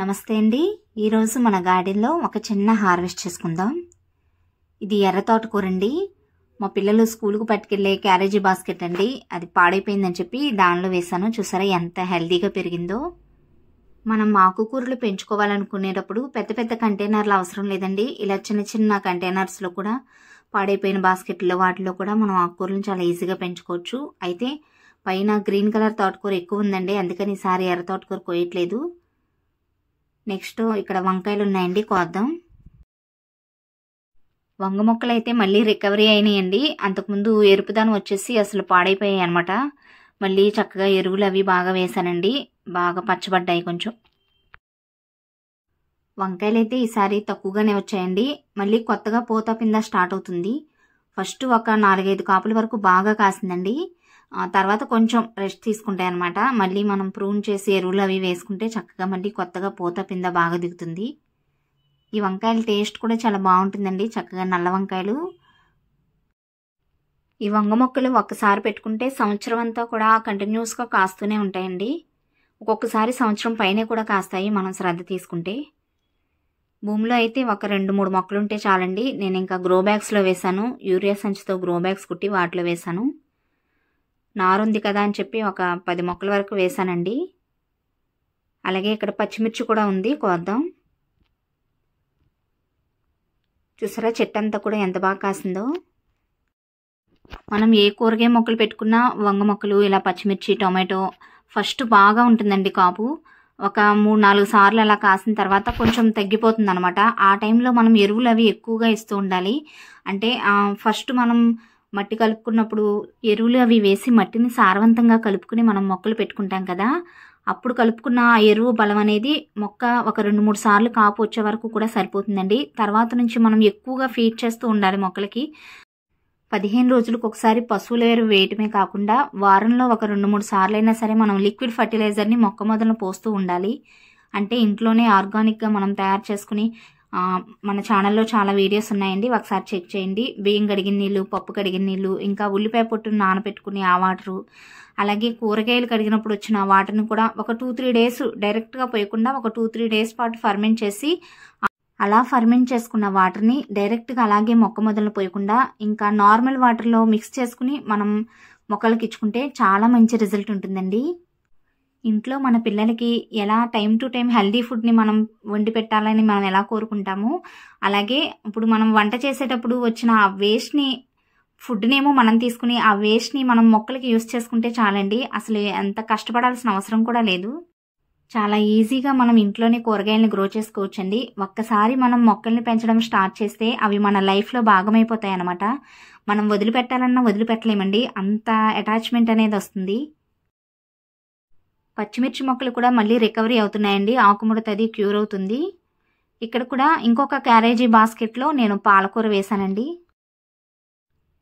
నమస్తే అండి. ఈరోజు మన గార్డెన్లో ఒక చిన్న హార్వెస్ట్ చేసుకుందాం. ఇది ఎర్ర తోటకూర అండి మా పిల్లలు స్కూల్కి పట్టుకెళ్ళే క్యారేజీ బాస్కెట్ అండి. అది పాడైపోయిందని చెప్పి దానిలో వేసాను చూసారా ఎంత హెల్దీగా పెరిగిందో. మనం ఆకుకూరలు పెంచుకోవాలనుకునేటప్పుడు పెద్ద పెద్ద కంటైనర్లు అవసరం లేదండి. ఇలా చిన్న చిన్న కంటైనర్స్లో కూడా పాడైపోయిన బాస్కెట్లో వాటిలో కూడా మనం ఆకుకూరలను చాలా ఈజీగా పెంచుకోవచ్చు. అయితే పైన గ్రీన్ కలర్ తోటకూర ఎక్కువ ఉందండి. అందుకని ఈసారి ఎర్ర తోటకూర కోయట్లేదు. నెక్స్ట్ ఇక్కడ వంకాయలు ఉన్నాయండి కోద్దాం. వంగ మొక్కలు అయితే మళ్ళీ రికవరీ అయినాయండి. అంతకుముందు ఎరుపుదానం వచ్చేసి అసలు పాడైపోయాయి అనమాట మళ్ళీ చక్కగా ఎరువులు అవి బాగా వేసానండి బాగా పచ్చబడ్డాయి కొంచెం. వంకాయలు అయితే ఈసారి తక్కువగానే వచ్చాయండి. మళ్ళీ కొత్తగా పూత పింద స్టార్ట్ అవుతుంది. ఫస్ట్ ఒక నాలుగైదు కాపుల వరకు బాగా కాసిందండి. తర్వాత కొంచెం రెస్ట్ తీసుకుంటాయి అనమాట మళ్ళీ మనం ప్రూన్ చేసి ఎరువులు అవి వేసుకుంటే చక్కగా మళ్ళీ కొత్తగా పూత పింద బాగా దిగుతుంది. ఈ వంకాయల టేస్ట్ కూడా చాలా బాగుంటుందండి. చక్కగా నల్ల వంకాయలు. ఈ వంగ మొక్కలు ఒక్కసారి పెట్టుకుంటే సంవత్సరం అంతా కూడా కంటిన్యూస్గా కాస్తూనే ఉంటాయండి. ఒక్కొక్కసారి సంవత్సరం పైనే కూడా కాస్తాయి మనం శ్రద్ధ తీసుకుంటే. భూమిలో అయితే ఒక రెండు మూడు మొక్కలు ఉంటే చాలండి. నేను ఇంకా గ్రో బ్యాగ్స్లో వేశాను. యూరియా సంచితో గ్రో బ్యాగ్స్ కుట్టి వాటిలో వేశాను. నారుంది కదా అని చెప్పి ఒక పది మొక్కల వరకు వేశానండి. అలాగే ఇక్కడ పచ్చిమిర్చి కూడా ఉంది కోద్దాం. చూసారా చెట్టు అంతా కూడా ఎంత బాగా కాసిందో. మనం ఏ కూరగాయ మొక్కలు పెట్టుకున్నా వంగ మొక్కలు ఇలా పచ్చిమిర్చి టొమాటో ఫస్ట్ బాగా ఉంటుందండి కాపు. ఒక మూడు నాలుగు సార్లు అలా కాసిన తర్వాత కొంచెం తగ్గిపోతుంది అనమాట ఆ టైంలో మనం ఎరువులు అవి ఎక్కువగా ఇస్తూ ఉండాలి. అంటే ఫస్ట్ మనం మట్టి కలుపుకున్నప్పుడు ఎరువులు అవి వేసి మట్టిని సారవంతంగా కలుపుకుని మనం మొక్కలు పెట్టుకుంటాం కదా అప్పుడు కలుపుకున్న ఆ ఎరువు బలం అనేది మొక్క ఒక రెండు మూడు సార్లు కాపు వచ్చే వరకు కూడా సరిపోతుందండి. తర్వాత నుంచి మనం ఎక్కువగా ఫీడ్ చేస్తూ ఉండాలి మొక్కలకి. పదిహేను రోజులకు ఒకసారి పశువుల ఎరువు వేయటమే కాకుండా వారంలో ఒక రెండు మూడు సార్లు అయినా సరే మనం లిక్విడ్ ఫర్టిలైజర్ని మొక్క మొదలను పోస్తూ ఉండాలి. అంటే ఇంట్లోనే ఆర్గానిక్గా మనం తయారు చేసుకుని మన ఛానల్లో చాలా వీడియోస్ ఉన్నాయండి. ఒకసారి చెక్ చేయండి. బియ్యం కడిగిన నీళ్ళు పప్పు కడిగిన నీళ్ళు ఇంకా ఉల్లిపాయ పొట్టును నానబెట్టుకుని ఆ వాటరు అలాగే కూరగాయలు కడిగినప్పుడు వచ్చిన వాటర్ని కూడా ఒక టూ త్రీ డేస్ డైరెక్ట్గా పోయకుండా ఒక టూ త్రీ డేస్ పాటు ఫర్మెంట్ చేసి అలా ఫర్మెంట్ చేసుకున్న వాటర్ని డైరెక్ట్గా అలాగే మొక్క మొదలు పోయకుండా ఇంకా నార్మల్ వాటర్లో మిక్స్ చేసుకుని మనం మొక్కలకి ఇచ్చుకుంటే చాలా మంచి రిజల్ట్ ఉంటుందండి. ఇంట్లో మన పిల్లలకి ఎలా టైం టు టైం హెల్దీ ఫుడ్ని మనం వండి పెట్టాలని మనం ఎలా కోరుకుంటామో అలాగే ఇప్పుడు మనం వంట చేసేటప్పుడు వచ్చిన ఆ వేస్ట్ని ఫుడ్నేమో మనం తీసుకుని ఆ వేస్ట్ని మనం మొక్కలకి యూస్ చేసుకుంటే చాలండి. అసలు ఎంత కష్టపడాల్సిన అవసరం కూడా లేదు. చాలా ఈజీగా మనం ఇంట్లోనే కూరగాయలను గ్రో చేసుకోవచ్చండి. ఒక్కసారి మనం మొక్కల్ని పెంచడం స్టార్ట్ చేస్తే అవి మన లైఫ్లో భాగమైపోతాయి అనమాట మనం వదిలిపెట్టాలన్నా వదిలిపెట్టలేమండి. అంత అటాచ్మెంట్ అనేది వస్తుంది. పచ్చిమిర్చి మొక్కలు కూడా మళ్ళీ రికవరీ అవుతున్నాయండి. ఆకుముడతది క్యూర్ అవుతుంది. ఇక్కడ కూడా ఇంకొక క్యారేజీ బాస్కెట్లో నేను పాలకూర వేశానండి.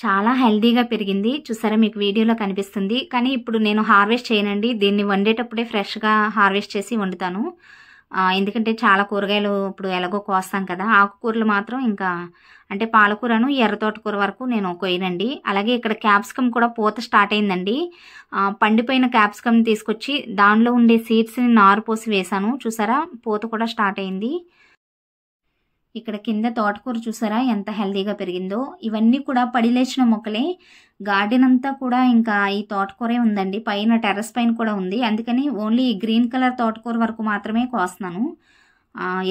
చాలా హెల్దీగా పెరిగింది. చూసారా మీకు వీడియోలో కనిపిస్తుంది. కానీ ఇప్పుడు నేను హార్వెస్ట్ చేయనండి. దీన్ని వండేటప్పుడే ఫ్రెష్గా హార్వెస్ట్ చేసి వండుతాను. ఎందుకంటే చాలా కూరగాయలు ఇప్పుడు ఎలాగో కోస్తాం కదా ఆకుకూరలు మాత్రం ఇంకా అంటే పాలకూరను ఎర్ర తోటకూర వరకు నేను కొయ్యనండి. అలాగే ఇక్కడ క్యాప్సికమ్ కూడా పూత స్టార్ట్ అయిందండి. పండిపోయిన క్యాప్సికమ్ తీసుకొచ్చి దానిలో ఉండే సీడ్స్ని నారు పోసి వేశాను. చూసారా? పూత కూడా స్టార్ట్ అయింది. ఇక్కడ కింద తోటకూర చూసారా ఎంత హెల్దీగా పెరిగిందో? ఇవన్నీ కూడా పడిలేచిన మొక్కలే. గార్డెన్ అంతా కూడా ఇంకా ఈ తోటకూరే ఉందండి. పైన టెర్రస్ పైన కూడా ఉంది. అందుకని ఓన్లీ గ్రీన్ కలర్ తోటకూర వరకు మాత్రమే కోస్తున్నాను.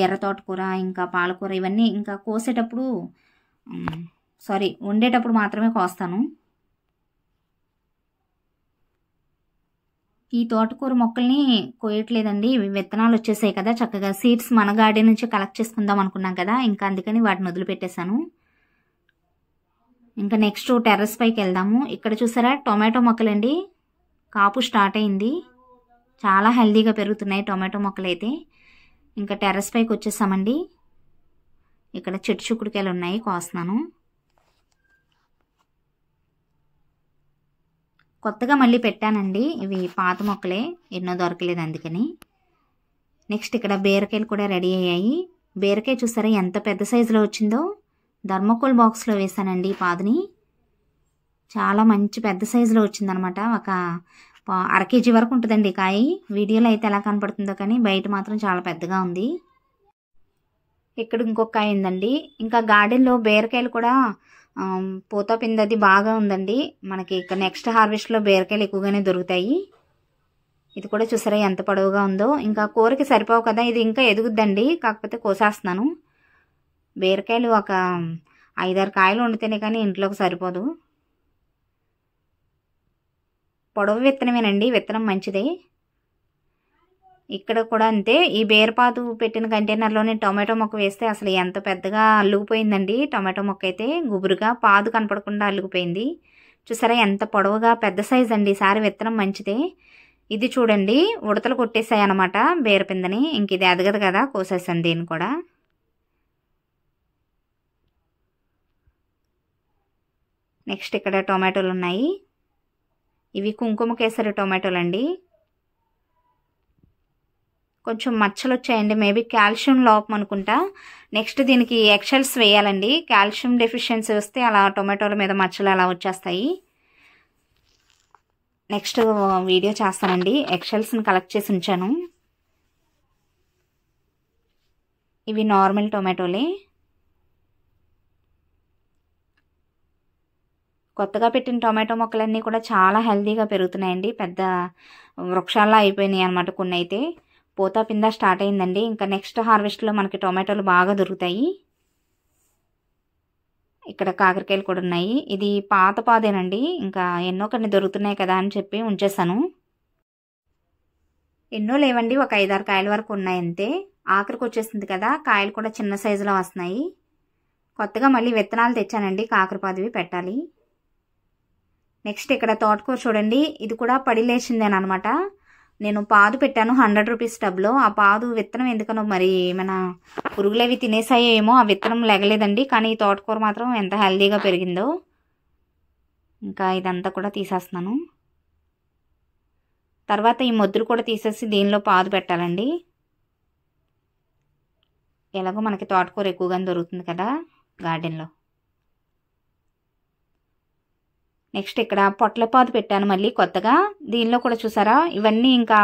ఎర్ర తోటకూర ఇంకా పాలకూర ఇవన్నీ ఇంకా కోసేటప్పుడు సారీ వండేటప్పుడు మాత్రమే కోస్తాను. ఈ తోటకూర మొక్కల్ని కోయట్లేదండి. విత్తనాలు వచ్చేసాయి కదా చక్కగా. సీడ్స్ మన గార్డెన్ నుంచి కలెక్ట్ చేసుకుందాం అనుకున్నాం కదా. ఇంకా అందుకని వాటిని వదిలిపెట్టేశాను. ఇంకా నెక్స్ట్ టెర్రస్ పైకి వెళ్దాము. ఇక్కడ చూసారా? టొమాటో మొక్కలండి. కాపు స్టార్ట్ అయింది. చాలా హెల్దీగా పెరుగుతున్నాయి టొమాటో మొక్కలు అయితే ఇంకా టెర్రస్ పైకి వచ్చేసామండి. ఇక్కడ చెట్టు చుక్కుడుకాయలు ఉన్నాయి. కోస్తున్నాను. కొత్తగా మళ్ళీ పెట్టానండి. ఇవి పాత మొక్కలే ఎన్నో దొరకలేదు అందుకని. నెక్స్ట్ ఇక్కడ బీరకాయలు కూడా రెడీ అయ్యాయి. బీరకాయ చూసారా ఎంత పెద్ద సైజులో వచ్చిందో? ధర్మకోల్ బాక్స్లో వేసానండి ఈ పాదని. చాలా మంచి పెద్ద సైజులో వచ్చిందనమాట. ఒక అర కేజీ వరకు ఉంటుందండి కాయ. వీడియోలో అయితే ఎలా కనపడుతుందో కానీ బయట మాత్రం చాలా పెద్దగా ఉంది. ఇక్కడ ఇంకొక కాయ ఉందండి. ఇంకా గార్డెన్లో బీరకాయలు కూడా పూత పిందది అది బాగా ఉందండి. మనకి ఇక్కడ నెక్స్ట్ హార్వెస్ట్లో బీరకాయలు ఎక్కువగానే దొరుకుతాయి. ఇది కూడా చూసారా ఎంత పొడవుగా ఉందో. ఇంకా కూరకి సరిపోవు కదా ఇది ఇంకా ఎదుగుద్దండి. కాకపోతే కోసేస్తున్నాను. బీరకాయలు ఒక ఐదారు కాయలు వండితేనే కానీ ఇంట్లోకి సరిపోదు. పొడవు విత్తనమేనండి విత్తనం మంచిదే. ఇక్కడ కూడా అంతే. ఈ బీరపాదు పెట్టిన కంటైనర్లోనే టొమాటో మొక్క వేస్తే అసలు ఎంత పెద్దగా అల్లుకుపోయిందండి. టొమాటో మొక్క అయితే గుబురుగా పాదు కనపడకుండా అల్లుకుపోయింది. చూసారా ఎంత పొడవుగా పెద్ద సైజ్ అండి. ఈసారి విత్తనం మంచిదే. ఇది చూడండి. ఉడతలు కొట్టేసాయి అనమాట బేరపిందని ఇంక ఇది ఎదగదు కదా కోసేసాను దీన్ని కూడా. నెక్స్ట్ ఇక్కడ టొమాటోలు ఉన్నాయి ఇవి కుంకుమ కేసరి టొమాటోలు అండి కొంచెం మచ్చలు వచ్చాయండి మేబీ కాల్షియం లోపం అనుకుంటా. నెక్స్ట్ దీనికి ఎక్షల్స్ వేయాలండి. కాల్షియం డెఫిషియన్సీ వస్తే అలా టొమాటోల మీద మచ్చలు అలా వచ్చేస్తాయి. నెక్స్ట్ వీడియో చేస్తానండి. ఎక్షల్స్ని కలెక్ట్ చేసి ఉంచాను. ఇవి నార్మల్ టొమాటోలే. కొత్తగా పెట్టిన టొమాటో మొక్కలన్నీ కూడా చాలా హెల్తీగా పెరుగుతున్నాయండి. పెద్ద వృక్షాల్లో అయిపోయినాయి అనమాట కొన్ని అయితే పూత పింద స్టార్ట్ అయిందండి. ఇంకా నెక్స్ట్ హార్వెస్ట్లో మనకి టొమాటోలు బాగా దొరుకుతాయి. ఇక్కడ కాకరకాయలు కూడా ఉన్నాయి. ఇది పాత పాదేనండి. ఇంకా ఎన్నో కొన్ని దొరుకుతున్నాయి కదా అని చెప్పి ఉంచేసాను ఎన్నో లేవండి. ఒక ఐదారు కాయల వరకు ఉన్నాయి అంతే. ఆఖరికి వచ్చేసింది కదా. కాయలు కూడా చిన్న సైజులో వస్తున్నాయి. కొత్తగా మళ్ళీ విత్తనాలు తెచ్చానండి. కాకరపాదివి పెట్టాలి. నెక్స్ట్ ఇక్కడ తోటకూర చూడండి. ఇది కూడా పడి లేచిందేనమాట నేను పాదు పెట్టాను హండ్రెడ్ రూపీస్ టబ్లో. ఆ పాదు విత్తనం ఎందుకనో మరి మన పురుగులు అవి తినేసాయేమో ఆ విత్తనం లెగలేదండి. కానీ ఈ తోటకూర మాత్రం ఎంత హెల్దీగా పెరిగిందో ఇంకా ఇదంతా కూడా తీసేస్తున్నాను. తర్వాత ఈ మొద్దులు కూడా తీసేసి దీనిలో పాదు పెట్టాలండి. ఎలాగో మనకి తోటకూర ఎక్కువగానే దొరుకుతుంది కదా గార్డెన్లో. నెక్స్ట్ ఇక్కడ పొట్లపాదు పెట్టాను మళ్ళీ కొత్తగా. దీనిలో కూడా చూసారా? ఇవన్నీ ఇంకా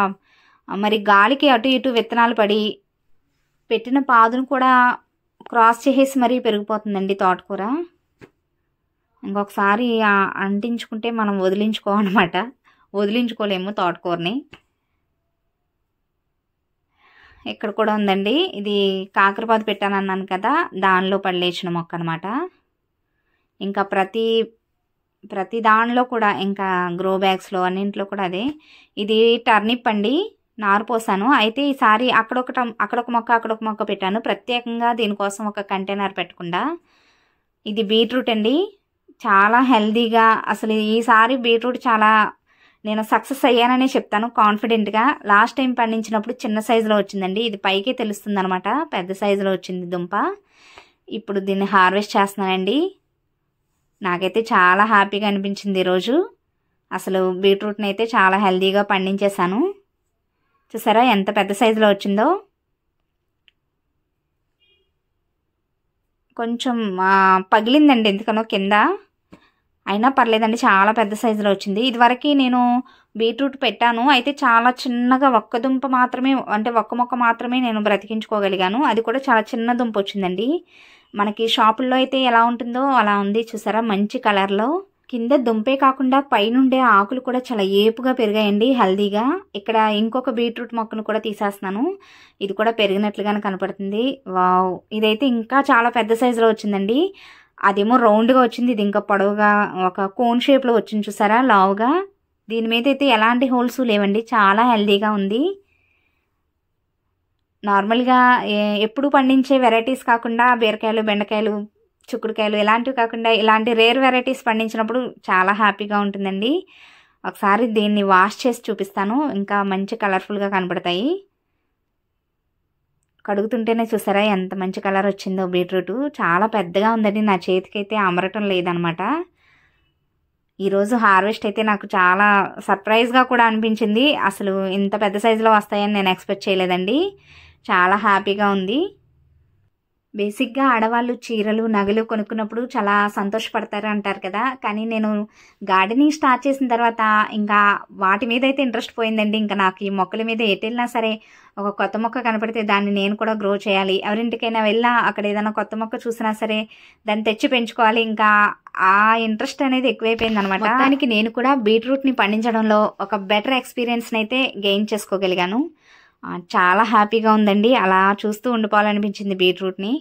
మరి గాలికి అటు ఇటు విత్తనాలు పడి పెట్టిన పాదును కూడా క్రాస్ చేసేసి మరీ పెరిగిపోతుందండి తోటకూర. ఇంకొకసారి అంటించుకుంటే మనం వదిలించుకోమన్నమాట వదిలించుకోలేము తోటకూరని. ఇక్కడ కూడా ఉందండి. ఇది కాకరపాదు పెట్టాను అన్నాను కదా దానిలో పడలేచిన మొక్క అనమాట ఇంకా ప్రతి ప్రతి దానిలో కూడా ఇంకా గ్రో బ్యాగ్స్లో అన్నింటిలో కూడా అదే. ఇది టర్నిప్ అండి. నారు పోసాను. అయితే ఈసారి అక్కడొకట అక్కడొక మొక్క అక్కడొక మొక్క పెట్టాను. ప్రత్యేకంగా దీనికోసం ఒక కంటైనర్ పెట్టకుండా. ఇది బీట్రూట్ అండి. చాలా హెల్దీగా అసలు ఈసారి బీట్రూట్ చాలా నేను సక్సెస్ అయ్యాననే చెప్తాను కాన్ఫిడెంట్గా. లాస్ట్ టైం పండించినప్పుడు చిన్న సైజులో వచ్చిందండి. ఇది పైకే తెలుస్తుంది అనమాట పెద్ద సైజులో వచ్చింది దుంప. ఇప్పుడు దీన్ని హార్వెస్ట్ చేస్తున్నానండి. నాకైతే చాలా హ్యాపీగా అనిపించింది ఈరోజు అసలు బీట్రూట్ని అయితే చాలా హెల్దీగా పండించేశాను. చూసారా ఎంత పెద్ద సైజులో వచ్చిందో? కొంచెం పగిలిందండి ఎందుకనో కింద. అయినా పర్లేదండి చాలా పెద్ద సైజులో వచ్చింది. ఇదివరకు నేను బీట్రూట్ పెట్టాను. అయితే చాలా చిన్నగా ఒక్క దుంప మాత్రమే అంటే ఒక్క మొక్క మాత్రమే నేను బ్రతికించుకోగలిగాను. అది కూడా చాలా చిన్న దుంప వచ్చిందండి. మనకి షాపుల్లో అయితే ఎలా ఉంటుందో అలా ఉంది చూసారా? మంచి కలర్లో. కింద దుంపే కాకుండా పైనుండే ఆకులు కూడా చాలా ఏపుగా పెరిగాయండి హెల్దీగా. ఇక్కడ ఇంకొక బీట్రూట్ మొక్కను కూడా తీసేస్తున్నాను. ఇది కూడా పెరిగినట్లుగానే కనపడుతుంది. వావ్! ఇదైతే ఇంకా చాలా పెద్ద సైజులో వచ్చిందండి. అదేమో రౌండ్గా వచ్చింది ఇది ఇంకా పొడవుగా ఒక కోన్ షేప్లో వచ్చింది చూసారా? లావుగా. దీని మీద అయితే ఎలాంటి హోల్స్ లేవండి చాలా హెల్దీగా ఉంది. నార్మల్గా ఏ- ఎప్పుడు పండించే వెరైటీస్ కాకుండా బీరకాయలు బెండకాయలు చిక్కుడుకాయలు ఇలాంటివి కాకుండా ఇలాంటి రేర్ వెరైటీస్ పండించినప్పుడు చాలా హ్యాపీగా ఉంటుందండి. ఒకసారి దీన్ని వాష్ చేసి చూపిస్తాను. ఇంకా మంచి కలర్ఫుల్గా కనబడతాయి. కడుగుతుంటేనే చూసారా ఎంత మంచి కలర్ వచ్చిందో బీట్రూట్. చాలా పెద్దగా ఉందండి. నా చేతికైతే అమరటం లేదనమాట. ఈరోజు హార్వెస్ట్ అయితే నాకు చాలా సర్ప్రైజ్గా కూడా అనిపించింది. అసలు ఇంత పెద్ద సైజులో వస్తాయని నేను ఎక్స్పెక్ట్ చేయలేదండి. చాలా హ్యాపీగా ఉంది. బేసిక్గా ఆడవాళ్ళు చీరలు నగలు కొనుక్కున్నప్పుడు చాలా సంతోషపడతారు అంటారు కదా. కానీ నేను గార్డెనింగ్ స్టార్ట్ చేసిన తర్వాత ఇంకా వాటి మీద అయితే ఇంట్రెస్ట్ పోయిందండి. ఇంకా నాకు ఈ మొక్కల మీద ఎటు వెళ్ళినా సరే ఒక కొత్త మొక్క కనపడితే దాన్ని నేను కూడా గ్రో చేయాలి. ఎవరింటికైనా వెళ్ళినా అక్కడ ఏదైనా కొత్త మొక్క చూసినా సరే దాన్ని తెచ్చి పెంచుకోవాలి. ఇంకా ఆ ఇంట్రెస్ట్ అనేది ఎక్కువైపోయింది అనమాట దానికి నేను కూడా బీట్రూట్ని పండించడంలో ఒక బెటర్ ఎక్స్పీరియన్స్ని అయితే గెయిన్ చేసుకోగలిగాను. చాలా హ్యాపీగా ఉందండి. అలా చూస్తూ ఉండిపోవాలనిపించింది బీట్రూట్ని.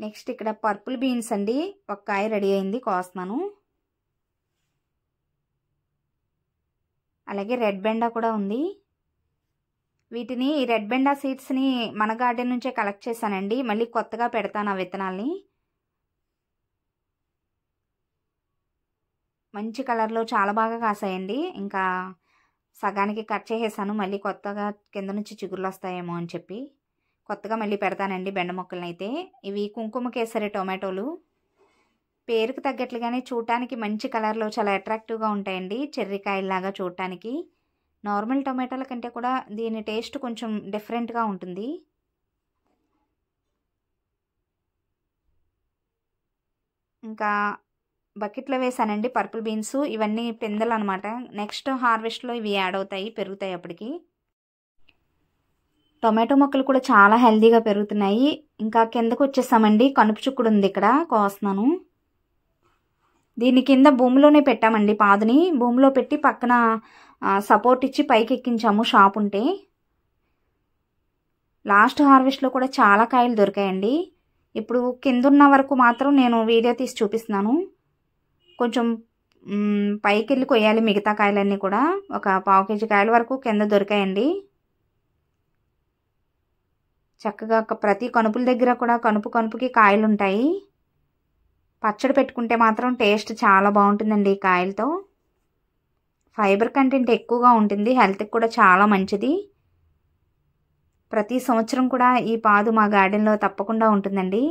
నెక్స్ట్ ఇక్కడ పర్పుల్ బీన్స్ అండి. ఒక్కాయ రెడీ అయింది. కోస్తున్నాను. అలాగే రెడ్ బెండా కూడా ఉంది. వీటిని ఈ రెడ్ బెండా సీడ్స్ని మన గార్డెన్ నుంచే కలెక్ట్ చేశానండి. మళ్ళీ కొత్తగా పెడతాను ఆ విత్తనాల్ని. మంచి కలర్లో చాలా బాగా కాసాయండి. ఇంకా సగానికి కట్ చేసేసాను. మళ్ళీ కొత్తగా కింద నుంచి చిగురులు వస్తాయేమో అని చెప్పి. కొత్తగా మళ్ళీ పెడతానండి బెండ మొక్కలను అయితే ఇవి కుంకుమ కేసరి టొమాటోలు. పేరుకు తగ్గట్లుగానే చూడటానికి మంచి కలర్లో చాలా అట్రాక్టివ్గా ఉంటాయండి. చెర్రికాయల్లాగా చూడటానికి. నార్మల్ టొమాటోల కంటే కూడా దీని టేస్ట్ కొంచెం డిఫరెంట్గా ఉంటుంది. ఇంకా బకెట్లో వేసానండి పర్పుల్ బీన్స్ ఇవన్నీ పిందెలు అనమాట నెక్స్ట్ హార్వెస్ట్లో ఇవి యాడ్ అవుతాయి పెరుగుతాయి అప్పటికి. టొమాటో మొక్కలు కూడా చాలా హెల్తీగా పెరుగుతున్నాయి. ఇంకా కిందకు వచ్చేసామండి కనుపు చుక్కుడు ఉంది ఇక్కడ కోస్తున్నాను. దీని కింద భూమిలోనే పెట్టామండి పాదుని. భూమిలో పెట్టి పక్కన సపోర్ట్ ఇచ్చి పైకి ఎక్కించాము షాప్ ఉంటే. లాస్ట్ హార్వెస్ట్లో కూడా చాలా కాయలు దొరికాయండి. ఇప్పుడు కిందున్న వరకు మాత్రం నేను వీడియో తీసి చూపిస్తున్నాను. కొంచెం పైకి వెళ్ళి కొయ్యాలి మిగతా కాయలన్నీ కూడా. ఒక పావు కేజీ కాయల వరకు కింద దొరికాయండి. చక్కగా ఒక ప్రతి కనుపుల దగ్గర కూడా కనుపు కనుపుకి కాయలు ఉంటాయి పచ్చడి పెట్టుకుంటే మాత్రం టేస్ట్ చాలా బాగుంటుందండి ఈ కాయలతో. ఫైబర్ కంటెంట్ ఎక్కువగా ఉంటుంది హెల్త్కి కూడా చాలా మంచిది. ప్రతి సంవత్సరం కూడా ఈ పాదు మా గార్డెన్లో తప్పకుండా ఉంటుందండి.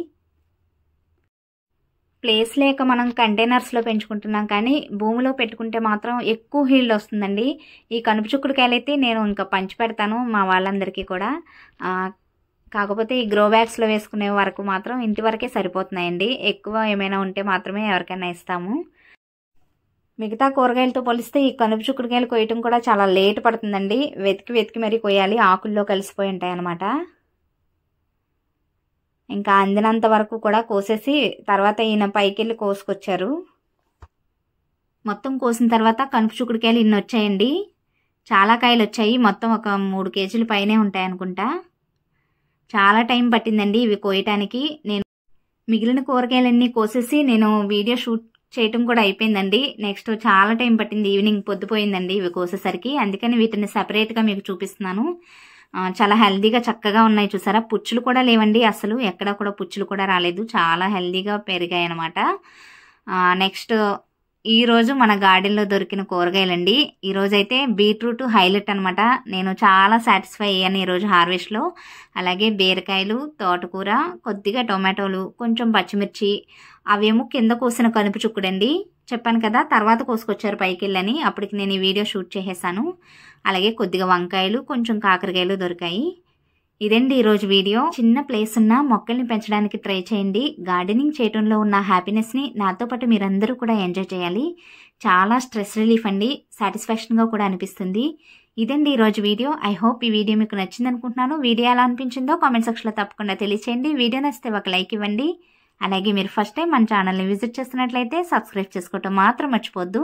ప్లేస్ లేక మనం కంటైనర్స్లో పెంచుకుంటున్నాం. కానీ భూమిలో పెట్టుకుంటే మాత్రం ఎక్కువ హీల్డ్ వస్తుందండి. ఈ కనుపు చుక్కుడుకాయలు అయితే నేను ఇంకా పంచి పెడతాను మా వాళ్ళందరికీ కూడా. కాకపోతే ఈ గ్రో బ్యాగ్స్లో వేసుకునే వరకు మాత్రం ఇంటి వరకే సరిపోతున్నాయండి. ఎక్కువ ఏమైనా ఉంటే మాత్రమే ఎవరికైనా ఇస్తాము. మిగతా కూరగాయలతో పోలిస్తే ఈ కనుపు చుక్కుడుకాయలు కొయ్యటం కూడా చాలా లేట్ పడుతుందండి. వెతికి వెతికి మరీ కొయ్యాలి. ఆకుల్లో కలిసిపోయి ఉంటాయి అన్నమాట ఇంకా అందినంత వరకు కూడా కోసేసి తర్వాత ఈయన పైకెళ్ళి కోసుకొచ్చారు. మొత్తం కోసిన తర్వాత కనుపు కాయలు ఇన్ని వచ్చాయండి. చాలా కాయలు వచ్చాయి. మొత్తం ఒక మూడు కేజీలు పైనే ఉంటాయి అనుకుంటా. చాలా టైం పట్టిందండి ఇవి కోయటానికి. నేను మిగిలిన కూరగాయలన్నీ కోసేసి నేను వీడియో షూట్ చేయటం కూడా అయిపోయిందండి. నెక్స్ట్ చాలా టైం పట్టింది ఈవినింగ్ పొద్దుపోయిందండి ఇవి కోసేసరికి. అందుకని వీటిని సపరేట్గా మీకు చూపిస్తున్నాను. చాలా హెల్దీగా చక్కగా ఉన్నాయి చూసారా? పుచ్చులు కూడా లేవండి అసలు. ఎక్కడ కూడా పుచ్చులు కూడా రాలేదు. చాలా హెల్దీగా పెరిగాయి అనమాట నెక్స్ట్ ఈరోజు మన గార్డెన్లో దొరికిన కూరగాయలండి. ఈరోజు అయితే బీట్రూట్ హైలైట్ అనమాట నేను చాలా సాటిస్ఫై అయ్యాను ఈరోజు హార్వెస్ట్లో. అలాగే బీరకాయలు తోటకూర కొద్దిగా టొమాటోలు కొంచెం పచ్చిమిర్చి అవేమో కింద కోసిన కనుపు చుక్కుడండి. చెప్పాను కదా తర్వాత కోసుకొచ్చారు పైకి వెళ్ళని అప్పటికి నేను ఈ వీడియో షూట్ చేసేసాను. అలాగే కొద్దిగా వంకాయలు కొంచెం కాకరకాయలు దొరికాయి. ఇదండి ఈరోజు వీడియో. చిన్న ప్లేస్ ఉన్న మొక్కల్ని పెంచడానికి ట్రై చేయండి. గార్డెనింగ్ చేయడంలో ఉన్న హ్యాపీనెస్ని నాతో పాటు మీరందరూ కూడా ఎంజాయ్ చేయాలి. చాలా స్ట్రెస్ రిలీఫ్ అండి. సాటిస్ఫాక్షన్గా కూడా అనిపిస్తుంది. ఇదండి ఈరోజు వీడియో. ఐ హోప్ ఈ వీడియో మీకు నచ్చింది అనుకుంటున్నాను వీడియో ఎలా అనిపించిందో కామెంట్ సెక్షన్లో తప్పకుండా తెలియచేయండి. వీడియో నచ్చితే ఒక లైక్ ఇవ్వండి. అలాగే మీరు ఫస్ట్ టైం మన ఛానల్ని విజిట్ చేస్తున్నట్లయితే సబ్స్క్రైబ్ చేసుకోవటం మాత్రం మర్చిపోద్దు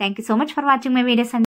thank you so much for watching my videos అండి